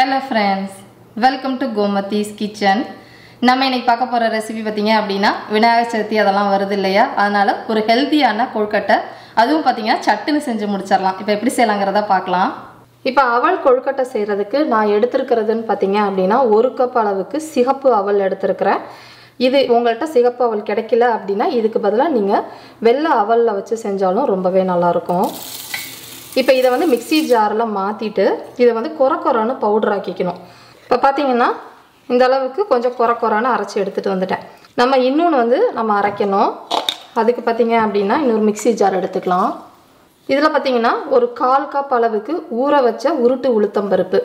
Hello friends welcome to Gomathi's kitchen நம்ம இன்னைக்கு பார்க்க போகிற ரெசிபி பார்த்தீங்க அப்படின்னா விநாயகர் சதுர்த்தி அதெல்லாம் வருது இல்லையா? அதனால் ஒரு ஹெல்த்தியான கொழுக்கட்டை அதுவும் பார்த்தீங்கன்னா சட்டுன்னு செஞ்சு முடிச்சிடலாம். இப்போ எப்படி செய்யலாங்கிறத பார்க்கலாம். இப்போ அவல் கொழுக்கட்டை செய்கிறதுக்கு நான் எடுத்திருக்கிறதுன்னு பார்த்தீங்க அப்படின்னா ஒரு கப் அளவுக்கு சிகப்பு அவல் எடுத்திருக்கிறேன். இது உங்கள்கிட்ட சிகப்பு அவல் கிடைக்கல அப்படின்னா இதுக்கு பதிலாக நீங்கள் வெள்ளை அவலில் வச்சு செஞ்சாலும் ரொம்பவே நல்லாயிருக்கும் இப்போ இதை வந்து மிக்ஸி ஜாரில் மாற்றிட்டு இதை வந்து குறை குறைன்னு பவுடர் ஆக்கிக்கணும். இப்போ பார்த்தீங்கன்னா இந்த அளவுக்கு கொஞ்சம் குறை குறைன்னு அரைச்சி எடுத்துகிட்டு வந்துட்டேன். நம்ம இன்னொன்று வந்து நம்ம அரைக்கணும். அதுக்கு பார்த்தீங்க அப்படின்னா இன்னொரு மிக்ஸி ஜார் எடுத்துக்கலாம். இதில் பார்த்தீங்கன்னா ஒரு கால் கப் அளவுக்கு ஊற வச்ச உருட்டு உளுத்தம் பருப்பு.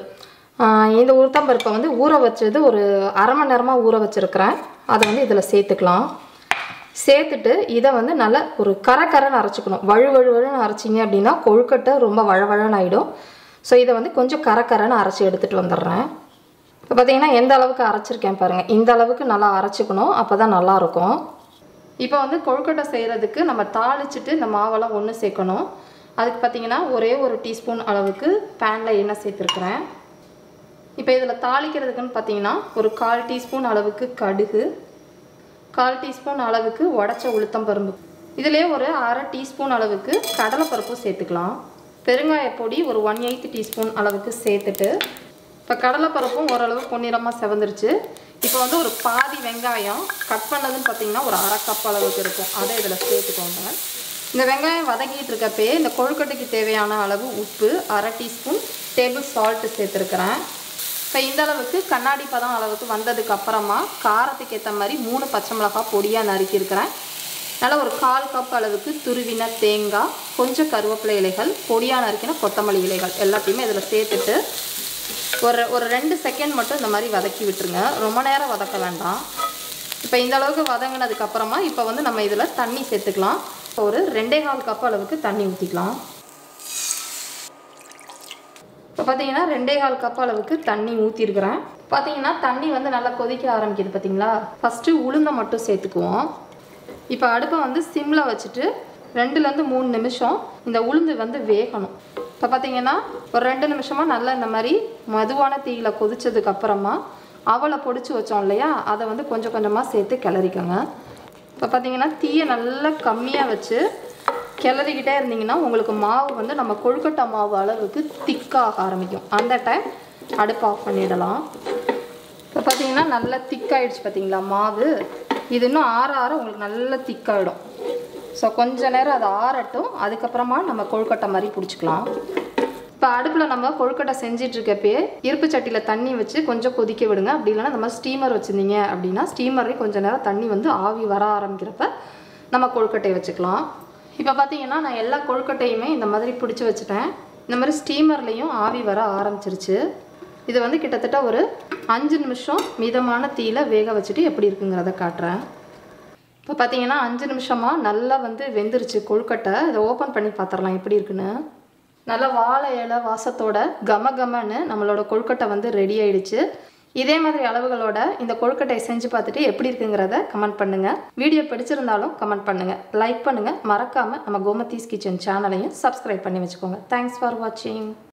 இந்த உளுத்தம் பருப்பை வந்து ஊற வச்சது ஒரு அரை மணி நேரமாக ஊற வச்சுருக்கிறேன். அதை வந்து இதில் சேர்த்துக்கலாம். சேர்த்துட்டு இதை வந்து நல்லா ஒரு கரை கரைன்னு அரைச்சிக்கணும். வழு வழுவழுன்னு அரைச்சிங்க அப்படின்னா கொழுக்கட்டை ரொம்ப வழவழன்னு ஆகிடும் ஸோ இதை வந்து கொஞ்சம் கரை அரைச்சி எடுத்துகிட்டு வந்துடுறேன். இப்போ பார்த்தீங்கன்னா எந்த அளவுக்கு அரைச்சிருக்கேன் பாருங்கள் இந்த அளவுக்கு நல்லா அரைச்சிக்கணும். அப்போ தான் நல்லாயிருக்கும். இப்போ வந்து கொழுக்கட்டை செய்கிறதுக்கு நம்ம தாளிச்சிட்டு இந்த மாவெல்லாம் ஒன்று சேர்க்கணும். அதுக்கு பார்த்தீங்கன்னா ஒரே ஒரு டீஸ்பூன் அளவுக்கு பேனில் எண்ணெய் சேர்த்துருக்குறேன். இப்போ இதில் தாளிக்கிறதுக்குன்னு பார்த்தீங்கன்னா ஒரு கால் டீஸ்பூன் அளவுக்கு கடுகு கால் டீஸ்பூன் அளவுக்கு உடச்ச உளுத்தம்பருப்பு இதிலே ஒரு அரை டீஸ்பூன் அளவுக்கு கடலைப்பருப்பும் சேர்த்துக்கலாம். பெருங்காய பொடி ஒரு ஒன் எயித் டீஸ்பூன் அளவுக்கு சேர்த்துட்டு இப்போ கடலைப்பருப்பும் ஓரளவு பொன்னிறமாக செவந்துருச்சு. இப்போ வந்து ஒரு பாதி வெங்காயம் கட் பண்ணதுன்னு பார்த்தீங்கன்னா ஒரு அரை கப் அளவுக்கு இருக்கும். அதை இதில் சேர்த்துக்கோங்க. இந்த வெங்காயம் வதக்கிட்டு இருக்கப்பே இந்த கொழுக்கட்டைக்கு தேவையான அளவு உப்பு அரை டீஸ்பூன் டேபிள் சால்ட்டு சேர்த்துருக்குறேன். இப்போ இந்த அளவுக்கு கண்ணாடி பதம் அளவுக்கு வந்ததுக்கு அப்புறமா காரத்துக்கு ஏற்ற மாதிரி மூணு பச்சை மிளகாய் பொடியாக நறுக்கியிருக்கிறேன் நல்லா ஒரு கால் கப் அளவுக்கு துருவின தேங்காய் கொஞ்சம் கருவேப்பிலை இலைகள் பொடியாக நறுக்கின கொத்தமல்லி இலைகள் எல்லாத்தையுமே இதில் சேர்த்துட்டு ஒரு ஒரு ரெண்டு செகண்ட் மட்டும் இந்த மாதிரி வதக்கி விட்டுருங்க. ரொம்ப நேரம் வதக்க வேண்டாம். இப்போ இந்த அளவுக்கு வதங்கினதுக்கு அப்புறமா இப்போ வந்து நம்ம இதில் தண்ணி சேர்த்துக்கலாம். ஒரு ரெண்டே கால் கப் அளவுக்கு தண்ணி ஊற்றிக்கலாம் பார்த்தீங்கன்னா ரெண்டே கால் கப் அளவுக்கு தண்ணி ஊற்றிருக்கிறேன் பார்த்தீங்கன்னா தண்ணி வந்து நல்லா கொதிக்க ஆரம்பிக்குது பார்த்தீங்களா? ஃபஸ்ட்டு உளுந்தை மட்டும் சேர்த்துக்குவோம். இப்போ அடுப்பை வந்து சிம்மில் வச்சுட்டு ரெண்டுலேருந்து மூணு நிமிஷம் இந்த உளுந்து வந்து வேகணும். இப்போ பார்த்தீங்கன்னா ஒரு ரெண்டு நிமிஷமாக நல்லா இந்த மாதிரி மதுவான தீயில் கொதிச்சதுக்கு அப்புறமா அவளை பொடிச்சு வச்சோம் இல்லையா? அதை வந்து கொஞ்சம் கொஞ்சமாக சேர்த்து கிளறிக்கோங்க. இப்போ பார்த்தீங்கன்னா தீயை நல்லா கம்மியாக வச்சு கிளறிக்கிட்டே இருந்தீங்கன்னா உங்களுக்கு மாவு வந்து நம்ம கொழுக்கட்டை மாவு அளவுக்கு திக்காக ஆரம்பிக்கும். அந்த டைம் அடுப்பு ஆஃப் பண்ணிடலாம். இப்போ பார்த்தீங்கன்னா நல்லா திக்காயிடுச்சு பார்த்தீங்களா மாவு? இது இன்னும் ஆற ஆற உங்களுக்கு நல்லா திக்காயிடும். ஸோ கொஞ்ச நேரம் அது ஆறட்டும். அதுக்கப்புறமா நம்ம கொழுக்கட்டை மாதிரி பிடிச்சிக்கலாம். இப்போ அடுப்பில் நம்ம கொழுக்கட்டை செஞ்சிட்டு இருக்கப்பே இருப்பு சட்டியில் தண்ணி வச்சு கொஞ்சம் கொதிக்க விடுங்க. அப்படி இல்லைன்னா நம்ம ஸ்டீமர் வச்சுருந்தீங்க அப்படின்னா ஸ்டீமர்லேயும் கொஞ்சம் நேரம் தண்ணி வந்து ஆவி வர ஆரம்பிக்கிறப்ப நம்ம கொழுக்கட்டையை வச்சுக்கலாம். இப்போ பார்த்தீங்கன்னா நான் எல்லா கொழுக்கட்டையுமே இந்த மாதிரி பிடிச்சி வச்சுட்டேன். இந்த மாதிரி ஸ்டீமர்லேயும் ஆவி வர ஆரம்பிச்சிருச்சு. இது வந்து கிட்டத்தட்ட ஒரு அஞ்சு நிமிஷம் மிதமான தீயில வேக வச்சுட்டு எப்படி இருக்குங்கிறத காட்டுறேன். இப்போ பார்த்தீங்கன்னா அஞ்சு நிமிஷமாக நல்லா வந்து வெந்துருச்சு கொழுக்கட்டை. இதை ஓப்பன் பண்ணி பார்த்துடலாம் எப்படி இருக்குன்னு. நல்லா வாழை இலை வாசத்தோட கம கமன்னு நம்மளோட கொழுக்கட்டை வந்து ரெடி ஆயிடுச்சு. இதே மாதிரி அளவுகளோட இந்த கொழுக்கட்டை செஞ்சு பார்த்துட்டு எப்படி இருக்குங்கிறத கமெண்ட் பண்ணுங்க. வீடியோ பிடிச்சிருந்தாலும் கமெண்ட் பண்ணுங்க. லைக் பண்ணுங்க. மறக்காம நம்ம கோமதீஸ் கிச்சன் சேனலையும் சப்ஸ்கிரைப் பண்ணி வச்சுக்கோங்க. தேங்க்ஸ் ஃபார் வாட்சிங்